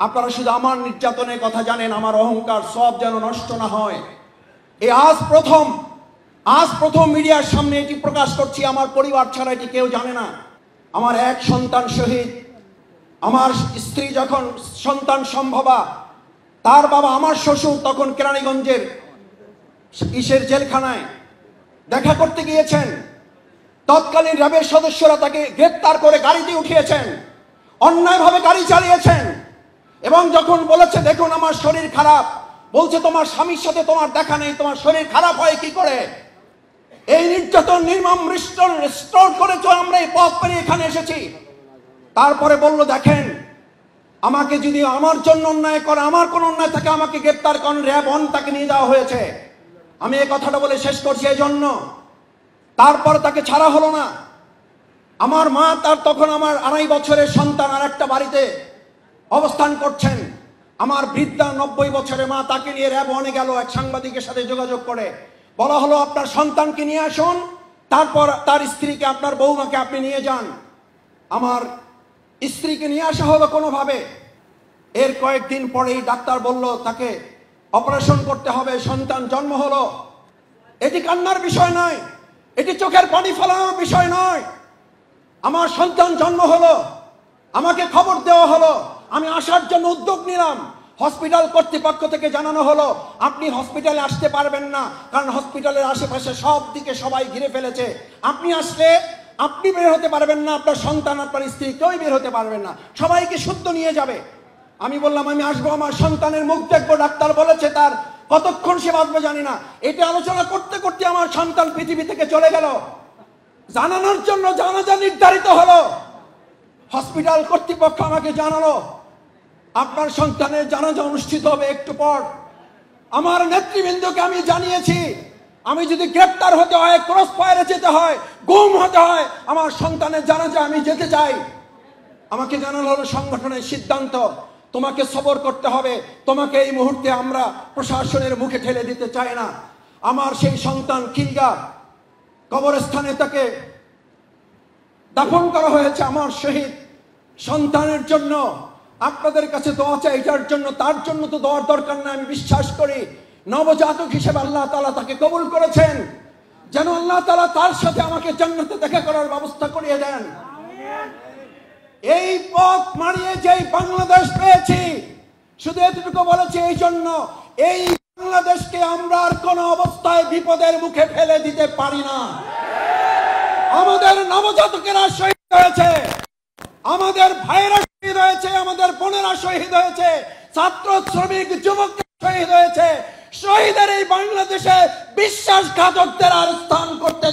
আপনারা শুধু আমার নির্যাতনের কথা জানেন, আমার অহংকার সব যেন নষ্ট না হয়। এই আজ প্রথম আজ প্রথম মিডিয়ার সামনে এটি প্রকাশ করছি, আমার পরিবার ছাড়া এটি কেউ জানে না। আমার এক সন্তান শহীদ, আমার স্ত্রী যখন সন্তান সম্ভবা, তার বাবা আমার শ্বশুর তখন কেরানীগঞ্জের ইসের জেলখানায় দেখা করতে গিয়েছেন। তৎকালীন র্যাবের সদস্যরা তাকে গ্রেপ্তার করে গাড়িতে উঠিয়েছেন। অন্যায়ভাবে গাড়ি চালিয়েছেন। এবং যখন বলেছে, দেখুন, আমার শরীর খারাপ। বলছে, তোমার স্বামীর সাথে তোমার দেখা নেই, তোমার শরীর খারাপ হয় কি করে? এই নির্যাতন, নির্মম রিস্টোর করে তো আমরা এই পথ পেরিয়ে এখানে এসেছি। তারপরে বলল, দেখেন, আমাকে যদি আমার জন্য অন্যায় করে, আমার কোন অন্যায় থাকে, আমাকে গ্রেপ্তার করেন, র্যাব অন তাকে নিয়ে যাওয়া হয়েছে। আমি এই কথাটা বলে শেষ করছি এই জন্য। তারপর তাকে ছাড়া হলো না। আমার মা তার তখন আমার আড়াই বছরের সন্তান আর একটা বাড়িতে। অবস্থান করছেন। আমার বৃদ্ধা নব্বই বছরের মা তাকে নিয়ে র্যাব অনে গেল, এক সাংবাদিকের সাথে যোগাযোগ করে। বলা হলো, আপনার সন্তানকে নিয়ে আসুন, তারপর তার স্ত্রীকে, আপনার বৌমাকে আপনি নিয়ে যান। আমার স্ত্রীকে নিয়ে আসা হলো কোনোভাবে? এর কয়েকদিন পরেই ডাক্তার বলল, তাকে অপারেশন করতে হবে, সন্তান জন্ম হলো। এটি কান্নার বিষয় নয়, এটি চোখের পানি ফেলানোর বিষয় নয়। আমার সন্তান জন্ম হলো, আমাকে খবর দেওয়া হলো। আমি আসার জন্য উদ্যোগ নিলাম। হসপিটাল কর্তৃপক্ষ থেকে জানানো হলো, আপনি হসপিটালে আসতে পারবেন না, কারণ হসপিটালের আশেপাশে সব দিকে সবাই ঘিরে ফেলেছে। আপনি আসলে, আপনি বের হতে পারবেন না, আপনার সন্তান, আপনার স্ত্রী, কেউই বের হতে পারবেন না। সবাইকে শুদ্ধ নিয়ে যাবে। আমি বললাম, আমি আসব, আমার সন্তানের মুখ দেখব, ডাক্তার বলেছে তার, কতক্ষণ সে বাঁচবে জানি না। এটা আলোচনা করতে করতে আমার সন্তান পৃথিবী থেকে চলে গেল। জানানোর জন্য জানাজা নির্ধারিত হলো। হসপিটাল কর্তৃপক্ষ আমাকে জানালো, আপনার সন্তানের জানাজা অনুষ্ঠিত হবে একটু পর। আমার নেতৃবৃন্দকে আমি জানিয়েছি, আমি যদি গ্রেপ্তার হতে হয়, ক্রস ফায়ারে যেতে হয়, গুম হতে হয়, আমার সন্তানের জানাজা আমি যেতে চাই। আমাকে জানানো হলো সংগঠনের সিদ্ধান্ত, তোমাকে সবর করতে হবে, তোমাকে এই মুহূর্তে আমরা প্রশাসনের মুখে ঠেলে দিতে চাই না। আমার সেই সন্তান কিলগা কবরস্থানে তাকে দাফন করা হয়েছে আমার শহীদ সন্তানের জন্য। আপনাদের কাছে দোয়া চাই, এটার জন্য, তার জন্য তো দোয়ার দরকার না আমি বিশ্বাস করি। নবজাতক হিসেবে আল্লাহ তালা তাকে কবুল করেছেন। যেন আল্লাহ তালা তার সাথে আমাকে জান্নাতে দেখা করার ব্যবস্থা করিয়ে দেন। এই পথ মারিয়ে যেই বাংলাদেশ পেয়েছি, শুধু এতটুকু বলেছি এই জন্য, এই বাংলাদেশকে আমরা আর কোন অবস্থায় বিপদের মুখে ফেলে দিতে পারি না। আমাদের নবজাতকেরা শহীদ হয়েছে। আমাদের ভাইরা শহীদ হয়েছে, আমাদের বোনেরা শহীদ হয়েছে, ছাত্র শ্রমিক যুবক শহীদ হয়েছে। শহীদের এই বাংলাদেশে বিশ্বাসঘাতকদের আর স্থান করতে